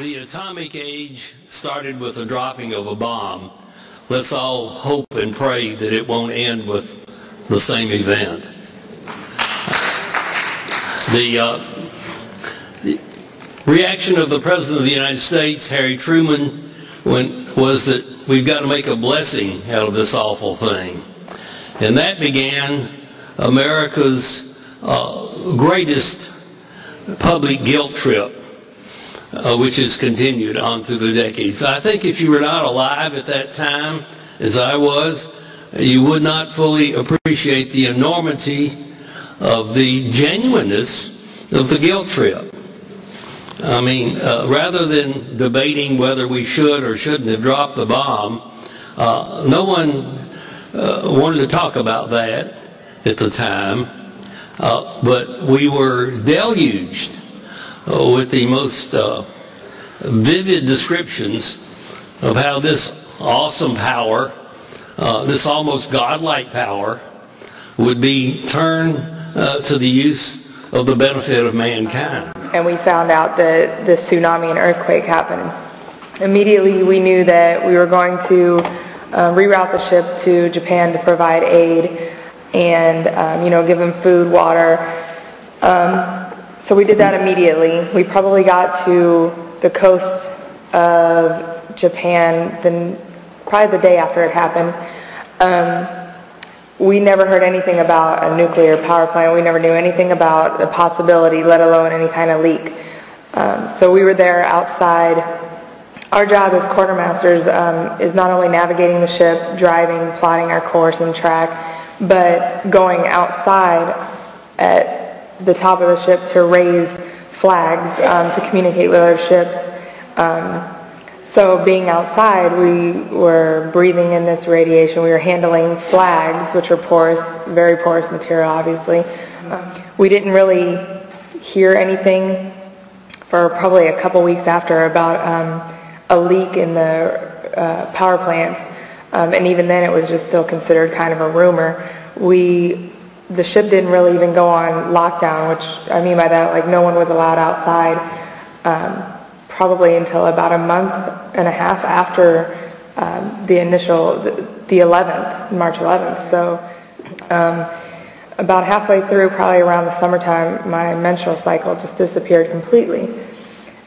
The atomic age started with the dropping of a bomb. Let's all hope and pray that it won't end with the same event. The, uh, reaction of the President of the United States, Harry Truman, when, was that we've got to make a blessing out of this awful thing. And that began America's uh, greatest public guilt trip uh, which has continued on through the decades. I think if you were not alive at that time, as I was, you would not fully appreciate the enormity of the genuineness of the guilt trip. I mean, uh, rather than debating whether we should or shouldn't have dropped the bomb, uh, no one uh, wanted to talk about that at the time. Uh, but we were deluged uh, with the most uh, vivid descriptions of how this awesome power, uh, this almost godlike power, would be turned uh, to the use of the benefit of mankind. And we found out that the tsunami and earthquake happened. Immediately we knew that we were going to uh, reroute the ship to Japan to provide aid and um, you know give them food, water. Um, so we did that immediately. We probably got to the coast of Japan then probably the day after it happened. Um, we never heard anything about a nuclear power plant. We never knew anything about the possibility, let alone any kind of leak. Um, so we were there outside. Our job as quartermasters um, is not only navigating the ship, driving, plotting our course and track, but going outside at the top of the ship to raise flags um, to communicate with other ships. Um, so being outside, we were breathing in this radiation. We were handling flags, which are porous, very porous material, obviously. Um, we didn't really hear anything for probably a couple weeks after about um, a leak in the uh, power plants. Um, and even then, it was just still considered kind of a rumor. We the ship didn't really even go on lockdown, which I mean by that, like no one was allowed outside, um, probably until about a month and a half after um, the initial, the, the, 11th, March 11th. So um, about halfway through, probably around the summertime, my menstrual cycle just disappeared completely.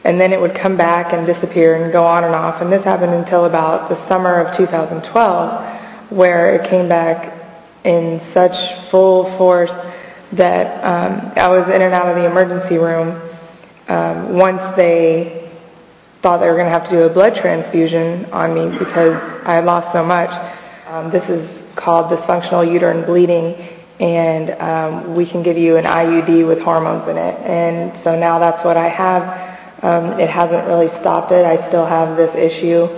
And then it would come back and disappear and go on and off. And this happened until about the summer of 2012, where it came back in such full force that um, I was in and out of the emergency room. Um, once they thought they were going to have to do a blood transfusion on me because I had lost so much. Um, this is called dysfunctional uterine bleeding, and um, we can give you an IUD with hormones in it. And so now that's what I have. Um, it hasn't really stopped it. I still have this issue.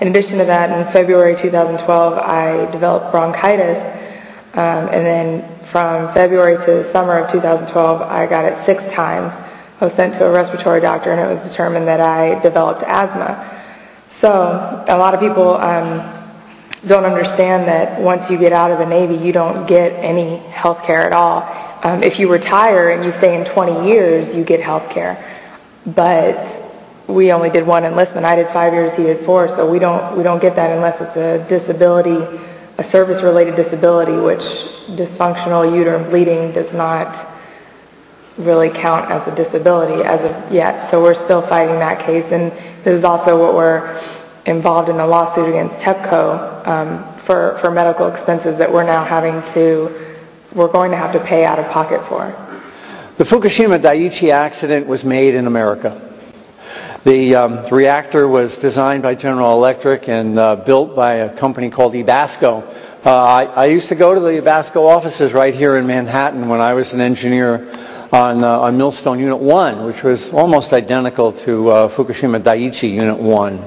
In addition to that, in February 2012, I developed bronchitis um, and then from February to summer of 2012, I got it six times. I was sent to a respiratory doctor and it was determined that I developed asthma. So a lot of people um, don't understand that once you get out of the Navy, you don't get any health care at all. Um, if you retire and you stay in 20 years, you get health care. But we only did one enlistment. I did five years, he did four, so we don't, we don't get that unless it's a disability a service-related disability, which dysfunctional uterine bleeding does not really count as a disability as of yet. So we're still fighting that case. And this is also what we're involved in a lawsuit against TEPCO um, for, for medical expenses that we're now having to, we're going to have to pay out of pocket for. The Fukushima Daiichi accident was made in America. The um, reactor was designed by General Electric and uh, built by a company called Ebasco. Uh, I, I, used to go to the Ebasco offices right here in Manhattan when I was an engineer on, uh, on Millstone Unit 1, which was almost identical to uh, Fukushima Daiichi Unit 1.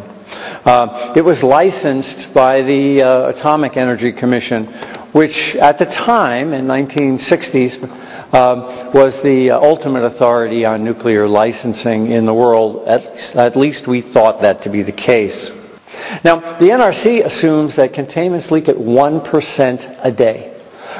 Uh, it was licensed by the uh, Atomic Energy Commission, which at the time, in 1960s, um, was the uh, ultimate authority on nuclear licensing in the world. At, at least we thought that to be the case. Now, the NRC assumes that containments leak at 1% a day.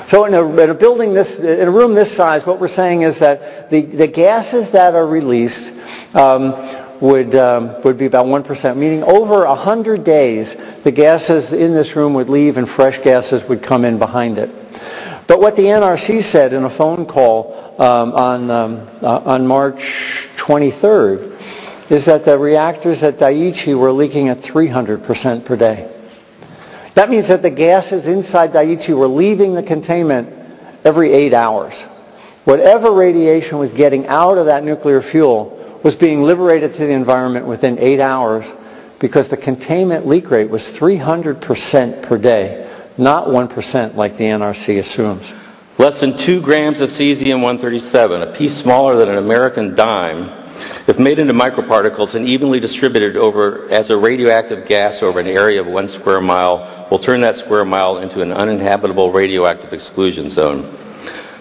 So in a, in a, building this, in a room this size, what we're saying is that the, the gases that are released um, would, um, would be about 1%, meaning over 100 days, the gases in this room would leave and fresh gases would come in behind it. But what the NRC said in a phone call um, on, um, uh, on March 23rd is that the reactors at Daiichi were leaking at 300% per day. That means that the gases inside Daiichi were leaving the containment every eight hours. Whatever radiation was getting out of that nuclear fuel was being liberated to the environment within eight hours because the containment leak rate was 300% per day, not 1% like the NRC assumes. Less than two grams of cesium-137, a piece smaller than an American dime, if made into microparticles and evenly distributed over as a radioactive gas over an area of one square mile, will turn that square mile into an uninhabitable radioactive exclusion zone.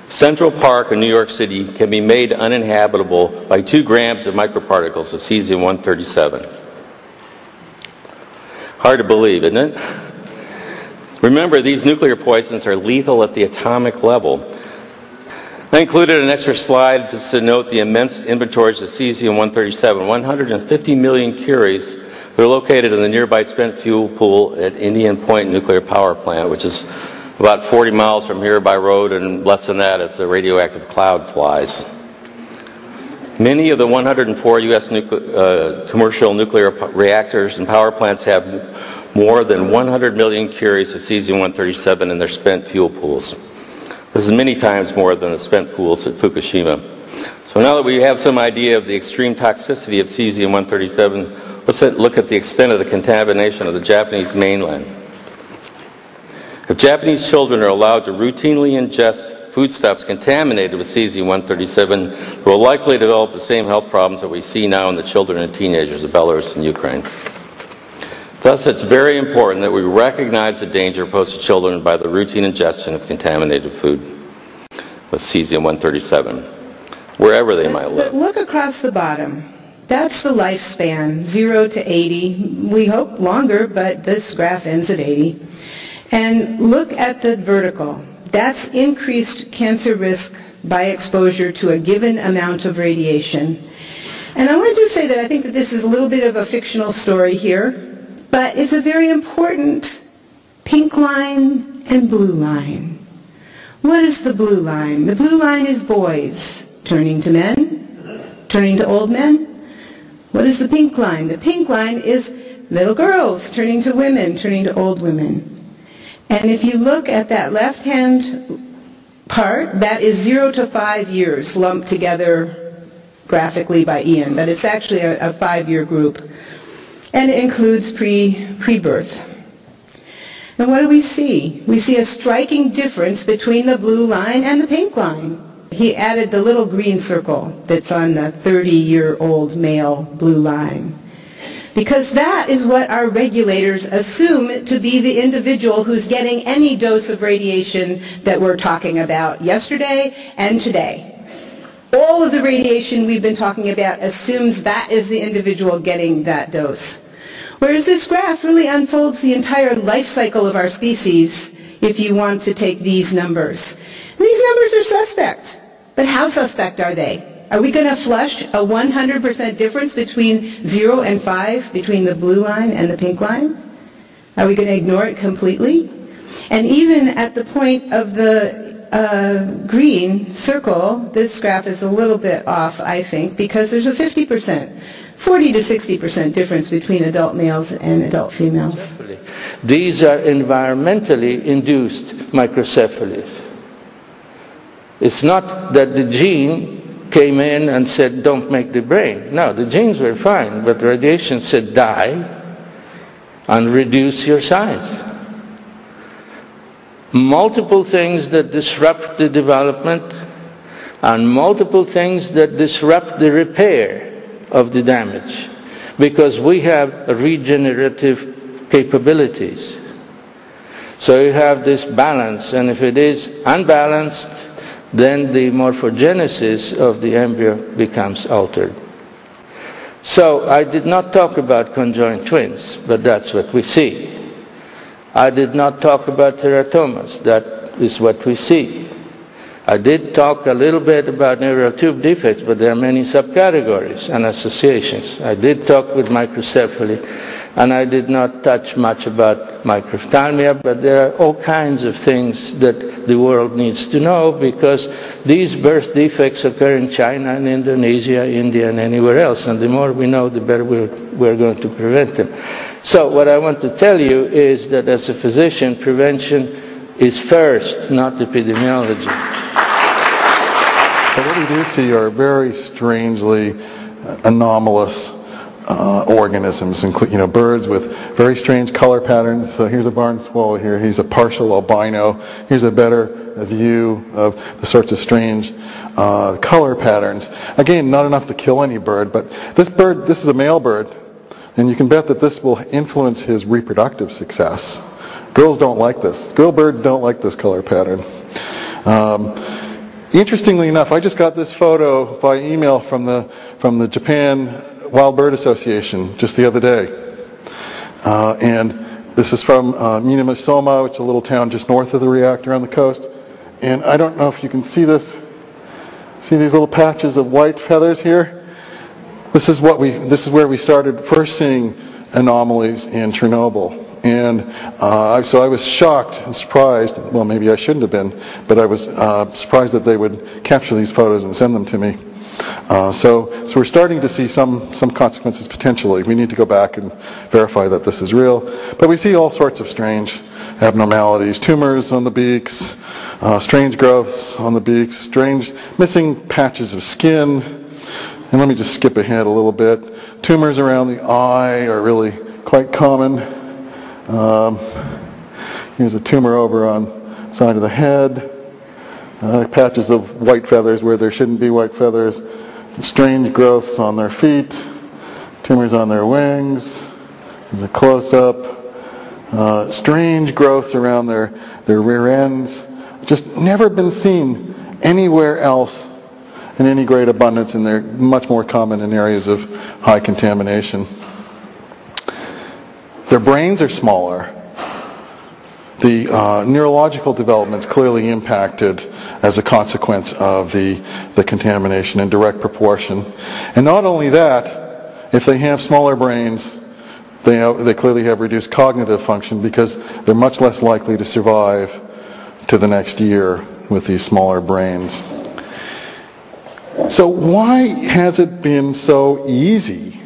Central Park in New York City can be made uninhabitable by two grams of microparticles of cesium-137. Hard to believe, isn't it? Remember, these nuclear poisons are lethal at the atomic level. I included an extra slide just to note the immense inventories of cesium-137, 150 million curies. They're located in the nearby spent fuel pool at Indian Point Nuclear Power Plant, which is about 40 miles from here by road, and less than that as the radioactive cloud flies. Many of the 104 U.S. Nucle- uh, commercial nuclear reactors and power plants have more than 100 million curies of cesium-137 in their spent fuel pools. This is many times more than the spent pools at Fukushima. So now that we have some idea of the extreme toxicity of cesium-137, let's look at the extent of the contamination of the Japanese mainland. If Japanese children are allowed to routinely ingest foodstuffs contaminated with cesium-137, they will likely develop the same health problems that we see now in the children and teenagers of Belarus and Ukraine. Thus, it's very important that we recognize the danger posed to children by the routine ingestion of contaminated food with cesium-137, wherever they might live. But look across the bottom. That's the lifespan, 0 to 80. We hope longer, but this graph ends at 80. And look at the vertical. That's increased cancer risk by exposure to a given amount of radiation. And I want to just say that I think that this is a little bit of a fictional story here, but it's a very important pink line and blue line. What is the blue line? The blue line is boys turning to men, turning to old men. What is the pink line? The pink line is little girls turning to women, turning to old women. And if you look at that left-hand part, that is zero to five years lumped together graphically by Ian, but it's actually a, a five-year group. And it includes pre, pre-birth. And what do we see? We see a striking difference between the blue line and the pink line. He added the little green circle that's on the 30-year-old male blue line because that is what our regulators assume to be the individual who's getting any dose of radiation that we're talking about yesterday and today. All of the radiation we've been talking about assumes that is the individual getting that dose. Whereas this graph really unfolds the entire life cycle of our species if you want to take these numbers. And these numbers are suspect. But how suspect are they? Are we going to flush a 100% difference between 0 and 5, between the blue line and the pink line? Are we going to ignore it completely? And even at the point of the uh, green circle, this graph is a little bit off, I think, because there's a 50%, 40 to 60% difference between adult males and adult females. These are environmentally induced microcephalies. It's not that the gene came in and said, don't make the brain. No, the genes were fine, but radiation said die and reduce your size. Multiple things that disrupt the development and multiple things that disrupt the repair of the damage because we have regenerative capabilities. So you have this balance, and if it is unbalanced, then the morphogenesis of the embryo becomes altered. So I did not talk about conjoined twins, but that's what we see. I did not talk about teratomas, that is what we see. I did talk a little bit about neural tube defects, but there are many subcategories and associations. I did talk with microcephaly, and I did not touch much about microphthalmia, but there are all kinds of things that the world needs to know because these birth defects occur in China and Indonesia, India, and anywhere else. And the more we know, the better we're, we're going to prevent them. So what I want to tell you is that as a physician, prevention is first, not epidemiology. But what we do see are very strangely anomalous uh, organisms, including you know birds with very strange color patterns. So here's a barn swallow here. He's a partial albino. Here's a better view of the sorts of strange uh, color patterns. Again, not enough to kill any bird, but this bird, this is a male bird, and you can bet that this will influence his reproductive success. Girls don't like this. Girl birds don't like this color pattern. Um, Interestingly enough, I just got this photo by email from the, from the Japan Wild Bird Association just the other day. Uh, and this is from uh, Minamisoma, which is a little town just north of the reactor on the coast. And I don't know if you can see this. See these little patches of white feathers here? This is what we, this is where we started first seeing anomalies in Chernobyl. And uh, so I was shocked and surprised. Well, maybe I shouldn't have been, but I was uh, surprised that they would capture these photos and send them to me. Uh, so, so we're starting to see some, some consequences potentially. We need to go back and verify that this is real. But we see all sorts of strange abnormalities, tumors on the beaks, uh, strange growths on the beaks, strange missing patches of skin. And let me just skip ahead a little bit. Tumors around the eye are really quite common. Um, here's a tumor over on side of the head. Uh, patches of white feathers where there shouldn't be white feathers. Strange growths on their feet. Tumors on their wings. There's a close-up. Uh, strange growths around their, their rear ends. Just never been seen anywhere else in any great abundance and they're much more common in areas of high contamination. Their brains are smaller. The uh, neurological is clearly impacted as a consequence of the, the contamination in direct proportion. And not only that, if they have smaller brains, they, they clearly have reduced cognitive function because they're much less likely to survive to the next year with these smaller brains. So why has it been so easy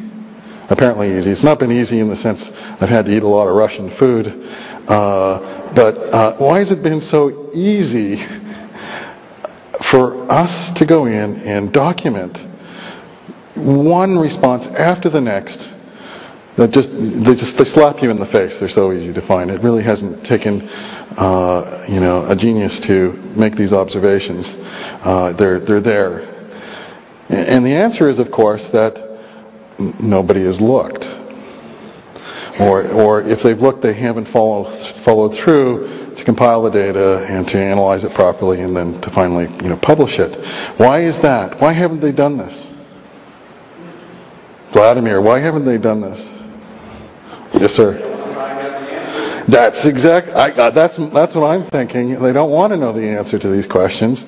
apparently easy. It's not been easy in the sense I've had to eat a lot of Russian food. Uh, but uh, why has it been so easy for us to go in and document one response after the next that just they just they slap you in the face. They're so easy to find. It really hasn't taken uh, you know a genius to make these observations. Uh, they're they're there, and the answer is of course that nobody has looked. Or, or if they've looked, they haven't follow, followed through to compile the data and to analyze it properly and then to finally you know, publish it. Why is that? Why haven't they done this? Vladimir, why haven't they done this? Yes, sir. That's exact. I, uh, that's that's what I'm thinking. They don't want to know the answer to these questions,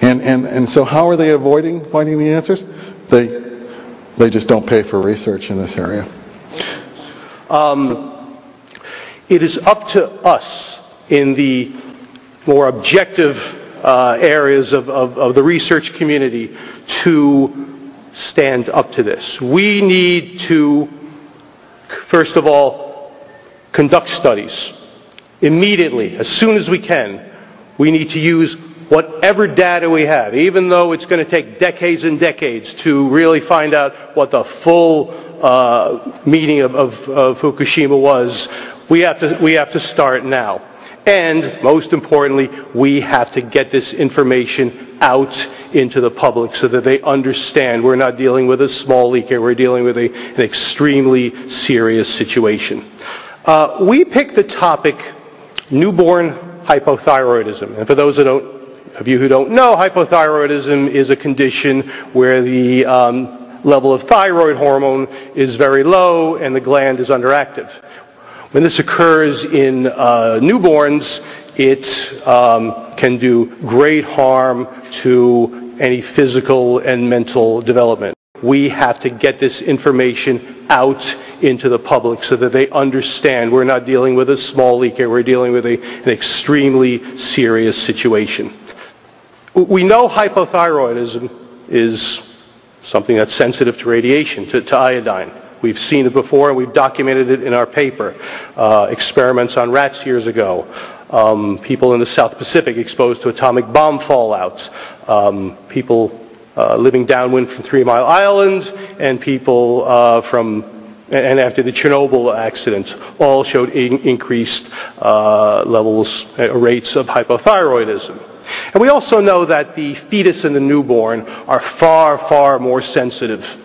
and and and so how are they avoiding finding the answers? They they just don't pay for research in this area. Um, it is up to us in the more objective uh, areas of, of, of the research community to stand up to this. We need to, first of all, conduct studies immediately, as soon as we can. We need to use whatever data we have, even though it's going to take decades and decades to really find out what the full uh, meaning of, of, of Fukushima was, we have, to, we have to start now. And most importantly, we have to get this information out into the public so that they understand we're not dealing with a small leak here, we're dealing with a, an extremely serious situation. Uh, we picked the topic newborn hypothyroidism. And for those that don't of you who don't know, hypothyroidism is a condition where the um, level of thyroid hormone is very low and the gland is underactive. When this occurs in uh, newborns, it um, can do great harm to any physical and mental development. We have to get this information out into the public so that they understand we're not dealing with a small leak here, we're dealing with a, an extremely serious situation. We know hypothyroidism is something that's sensitive to radiation, to, to iodine. We've seen it before and we've documented it in our paper. Uh, experiments on rats years ago. Um, people in the South Pacific exposed to atomic bomb fallouts. Um, people uh, living downwind from Three Mile Island and people uh, from and after the Chernobyl accident all showed in increased uh, levels, uh, rates of hypothyroidism. And we also know that the fetus and the newborn are far, far more sensitive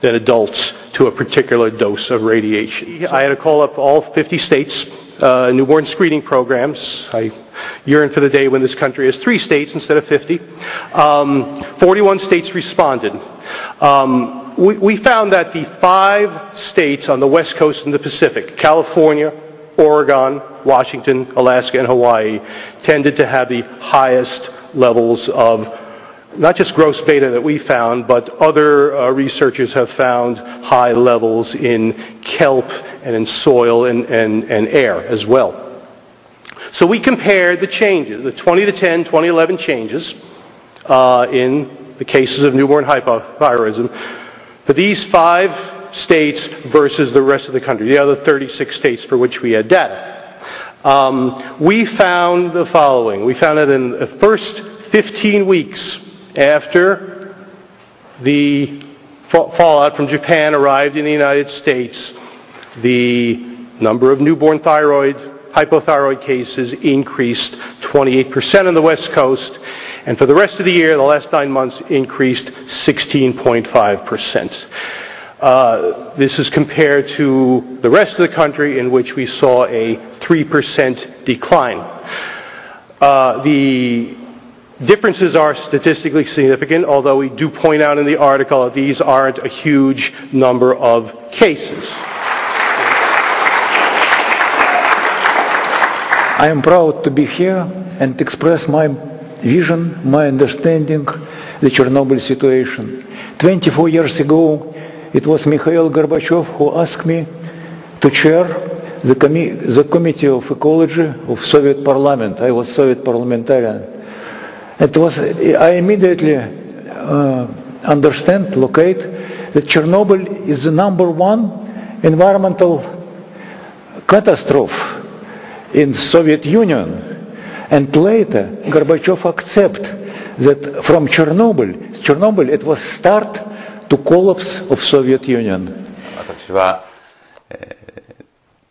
than adults to a particular dose of radiation. I had to call up all 50 states, uh, newborn screening programs. I yearn for the day when this country has three states instead of 50. Um, 41 states responded. Um, we, we found that the five states on the west coast and the Pacific, California, Oregon, Washington, Alaska, and Hawaii, tended to have the highest levels of not just gross beta that we found, but other uh, researchers have found high levels in kelp and in soil and, and, and air as well. So we compared the changes, the 20 to 10, 2011 changes uh, in the cases of newborn hypothyroidism for these five states versus the rest of the country, the other 36 states for which we had data. Um, we found the following. We found that in the first 15 weeks after the fallout from Japan arrived in the United States, the number of newborn thyroid, hypothyroid cases increased 28% on the West Coast, and for the rest of the year, the last nine months, increased 16.5%. Uh, this is compared to the rest of the country in which we saw a 3% decline. Uh, the Differences are statistically significant, although we do point out in the article that these aren't a huge number of cases. I am proud to be here and express my vision, my understanding the Chernobyl situation. 24 years ago, it was Mikhail Gorbachev who asked me to chair the, the Committee of Ecology of Soviet Parliament. I was Soviet parliamentarian. It was, I immediately uh, understand, locate, that Chernobyl is the number one environmental catastrophe in Soviet Union. And later, Gorbachev accept that from Chernobyl, Chernobyl, it was start to collapse of Soviet Union. 私は、え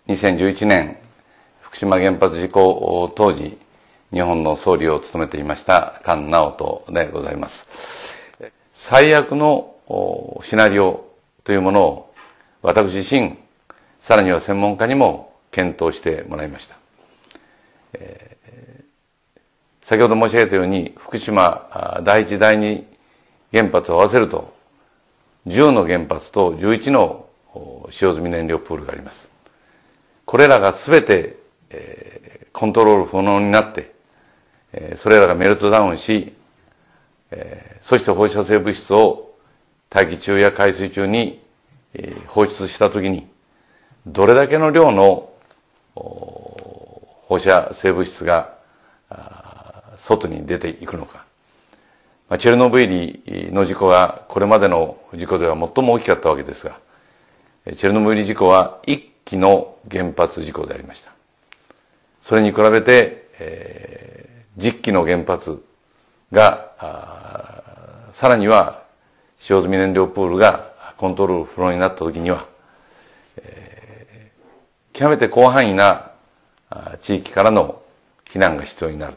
ー、2011年福島原発事故当時日本の総理を務めていました菅直人でございます。最悪のシナリオというものを私自身、さらには専門家にも検討してもらいました。えー、先ほど申し上げたように福島第一第二原発を合わせると10の原発と11の使用済み燃料プールがあります。これらがすべて、えー、コントロール不能になってそれらがメルトダウンし、そして放射性物質を大気中や海水中に放出したときに、どれだけの量の放射性物質が外に出ていくのか。チェルノブイリの事故がこれまでの事故では最も大きかったわけですが、チェルノブイリ事故は一機の原発事故でありました。それに比べて、えー10基の原発が、さらには使用済み燃料プールがコントロール不能になった時には、えー、極めて広範囲な地域からの避難が必要になる。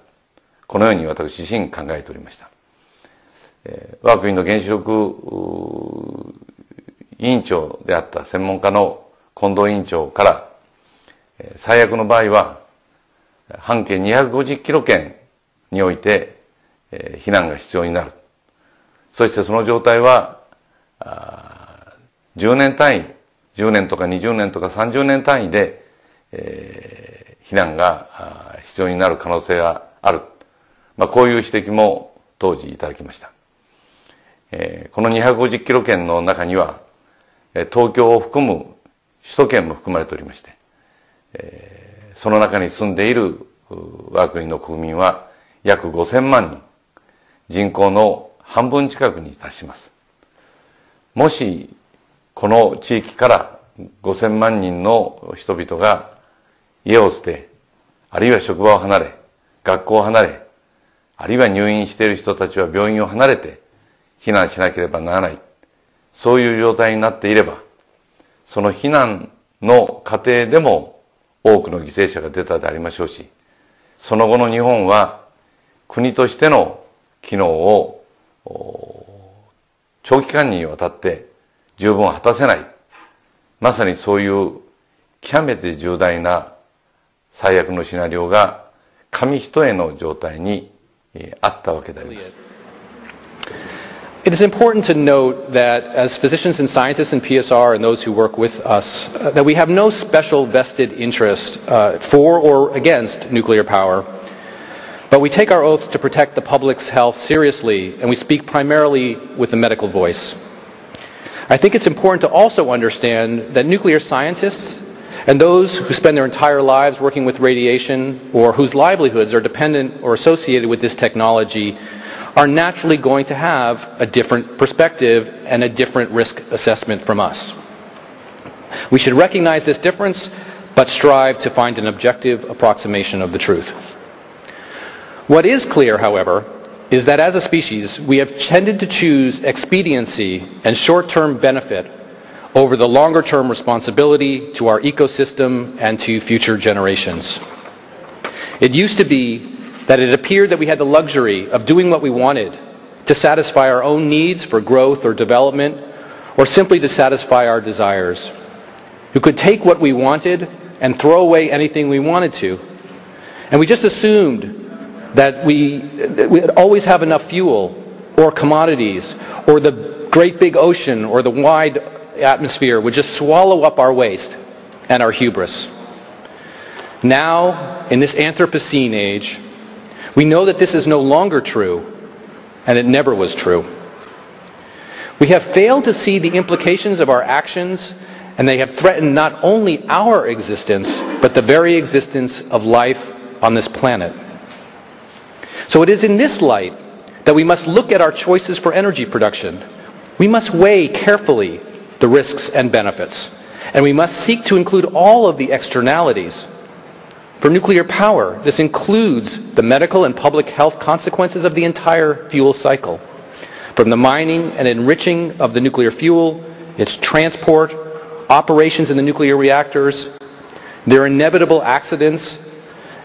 このように私自身考えておりました。我が国の原子力委員長であった専門家の近藤委員長から、最悪の場合は、半径250キロ圏において、避難が必要になる。そしてその状態は、10年単位、10年とか20年とか30年単位で、避難が必要になる可能性がある。まあ、こういう指摘も当時いただきました。えー、この250キロ圏の中には、東京を含む首都圏も含まれておりまして、えー、その中に住んでいる我が国の国民は約5000万人、人口の半分近くに達します。もし、この地域から5000万人の人々が家を捨て、あるいは職場を離れ、学校を離れ、あるいは入院している人たちは病院を離れて避難しなければならない。そういう状態になっていれば、その避難の過程でも多くの犠牲者が出たでありましょうし、その後の日本は国としての機能を長期間にわたって十分果たせない。まさにそういう極めて重大な最悪のシナリオが紙一重の状態にあったわけであります。It is important to note that as physicians and scientists in PSR and those who work with us, uh, that we have no special vested interest uh, for or against nuclear power, but we take our oath to protect the public's health seriously, and we speak primarily with the medical voice. I think it's important to also understand that nuclear scientists and those who spend their entire lives working with radiation or whose livelihoods are dependent or associated with this technology are naturally going to have a different perspective and a different risk assessment from us. We should recognize this difference, but strive to find an objective approximation of the truth. What is clear, however, is that as a species, we have tended to choose expediency and short-term benefit over the longer-term responsibility to our ecosystem and to future generations. It used to be that it appeared that we had the luxury of doing what we wanted to satisfy our own needs for growth or development, or simply to satisfy our desires. We could take what we wanted and throw away anything we wanted to. And we just assumed that we would always have enough fuel or commodities or the great big ocean or the wide atmosphere would just swallow up our waste and our hubris. Now, in this Anthropocene age, we know that this is no longer true, and it never was true. We have failed to see the implications of our actions, and they have threatened not only our existence, but the very existence of life on this planet. So it is in this light that we must look at our choices for energy production. We must weigh carefully the risks and benefits, and we must seek to include all of the externalities for nuclear power, this includes the medical and public health consequences of the entire fuel cycle, from the mining and enriching of the nuclear fuel, its transport, operations in the nuclear reactors, their inevitable accidents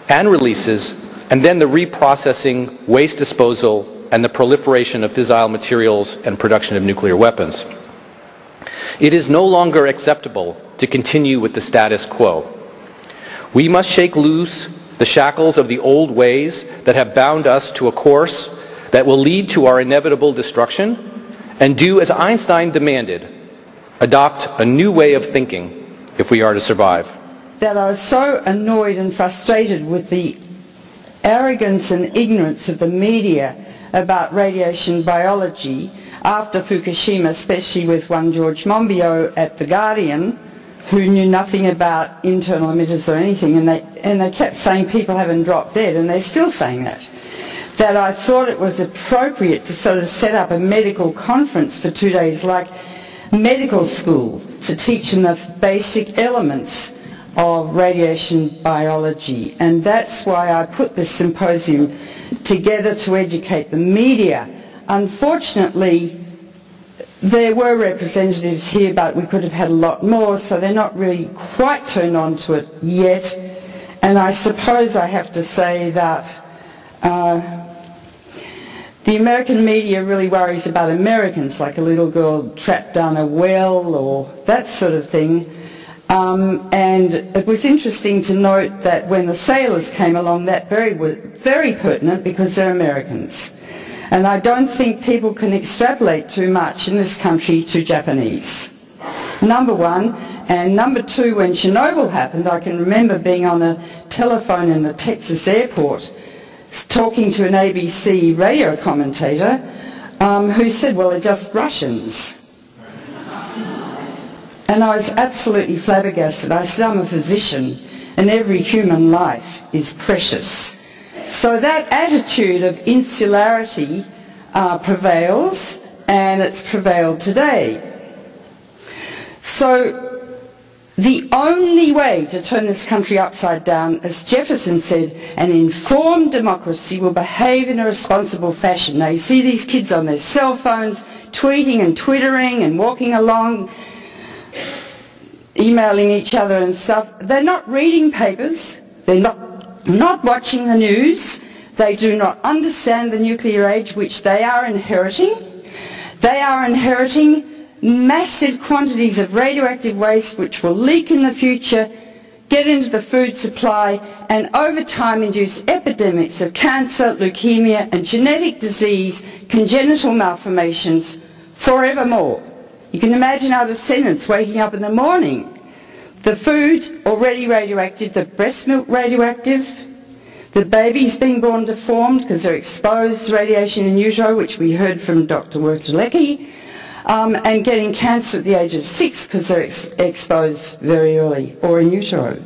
and releases, and then the reprocessing, waste disposal, and the proliferation of fissile materials and production of nuclear weapons. It is no longer acceptable to continue with the status quo. We must shake loose the shackles of the old ways that have bound us to a course that will lead to our inevitable destruction and do as Einstein demanded, adopt a new way of thinking if we are to survive. That I was so annoyed and frustrated with the arrogance and ignorance of the media about radiation biology after Fukushima, especially with one George Monbiot at The Guardian, who knew nothing about internal emitters or anything, and they, and they kept saying people haven't dropped dead, and they're still saying that. That I thought it was appropriate to sort of set up a medical conference for two days, like medical school, to teach them the basic elements of radiation biology. And that's why I put this symposium together to educate the media. Unfortunately, there were representatives here, but we could have had a lot more, so they're not really quite turned on to it yet. And I suppose I have to say that uh, the American media really worries about Americans, like a little girl trapped down a well or that sort of thing. Um, and it was interesting to note that when the sailors came along, that very was very pertinent because they're Americans. And I don't think people can extrapolate too much in this country to Japanese. Number one. And number two, when Chernobyl happened, I can remember being on a telephone in the Texas airport talking to an ABC radio commentator um, who said, well, they're just Russians. And I was absolutely flabbergasted. I said, I'm a physician and every human life is precious. So that attitude of insularity uh, prevails and it's prevailed today. So the only way to turn this country upside down, as Jefferson said, an informed democracy will behave in a responsible fashion. Now you see these kids on their cell phones tweeting and twittering and walking along, emailing each other and stuff. They're not reading papers. They're not, not watching the news. They do not understand the nuclear age which they are inheriting. They are inheriting massive quantities of radioactive waste which will leak in the future, get into the food supply and over time induce epidemics of cancer, leukemia and genetic disease, congenital malformations forevermore. You can imagine our descendants waking up in the morning. The food already radioactive, the breast milk radioactive, the babies being born deformed because they're exposed to radiation in utero, which we heard from Dr. Wertelecki, um, and getting cancer at the age of six because they're ex exposed very early or in utero.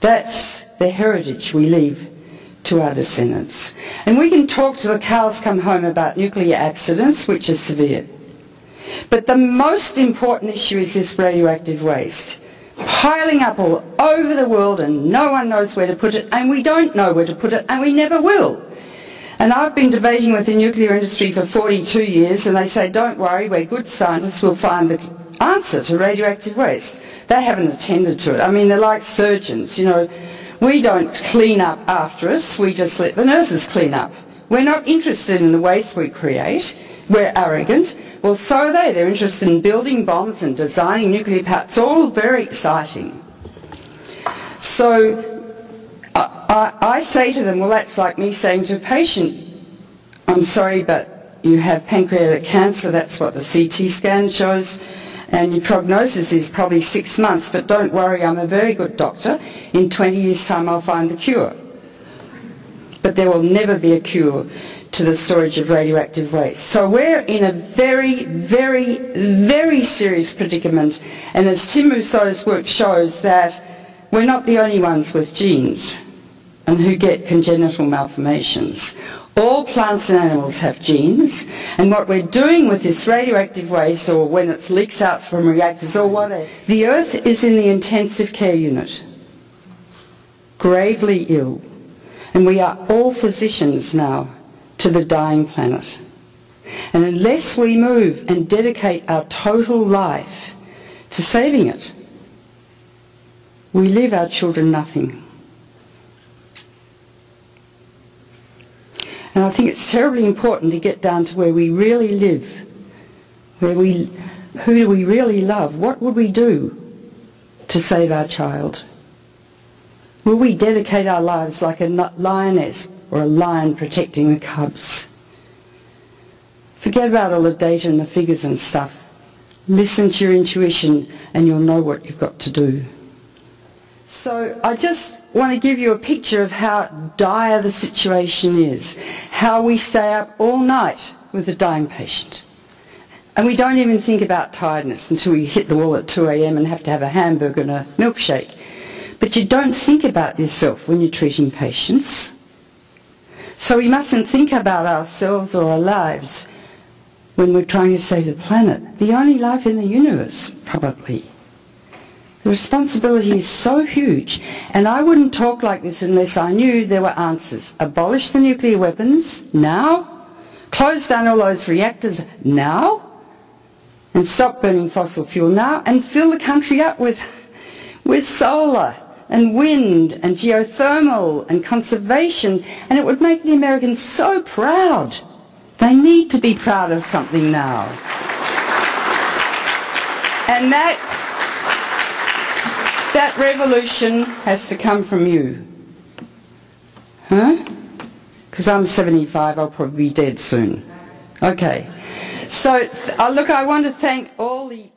That's the heritage we leave to our descendants. And we can talk till the cows come home about nuclear accidents, which are severe. But the most important issue is this radioactive waste piling up all over the world and no one knows where to put it and we don't know where to put it and we never will. And I've been debating with the nuclear industry for 42 years and they say, don't worry, we're good scientists, we'll find the answer to radioactive waste. They haven't attended to it. I mean, they're like surgeons, you know. We don't clean up after us, we just let the nurses clean up. We're not interested in the waste we create. We're arrogant. Well, so are they. They're interested in building bombs and designing nuclear power. It's all very exciting. So I, I say to them, well, that's like me saying to a patient, I'm sorry, but you have pancreatic cancer. That's what the CT scan shows. And your prognosis is probably six months, but don't worry, I'm a very good doctor. In 20 years' time, I'll find the cure. But there will never be a cure to the storage of radioactive waste. So we're in a very, very, very serious predicament. And as Tim Mousseau's work shows that we're not the only ones with genes and who get congenital malformations. All plants and animals have genes, and what we're doing with this radioactive waste, or when it leaks out from reactors or whatever, the Earth is in the intensive care unit, gravely ill, and we are all physicians now to the dying planet. And unless we move and dedicate our total life to saving it, we leave our children nothing. And I think it's terribly important to get down to where we really live, where we, who do we really love? What would we do to save our child? Will we dedicate our lives like a lioness or a lion protecting the cubs? Forget about all the data and the figures and stuff. Listen to your intuition and you'll know what you've got to do. So I just want to give you a picture of how dire the situation is, how we stay up all night with a dying patient. And we don't even think about tiredness until we hit the wall at 2 a.m. and have to have a hamburger and a milkshake. But you don't think about yourself when you're treating patients. So we mustn't think about ourselves or our lives when we're trying to save the planet. The only life in the universe, probably. The responsibility is so huge, and I wouldn't talk like this unless I knew there were answers. Abolish the nuclear weapons now, close down all those reactors now, and stop burning fossil fuel now, and fill the country up with, with solar and wind and geothermal and conservation, and it would make the Americans so proud. They need to be proud of something now. And that that revolution has to come from you. Huh? Because I'm 75, I'll probably be dead soon. Okay. So, uh, look, I want to thank all the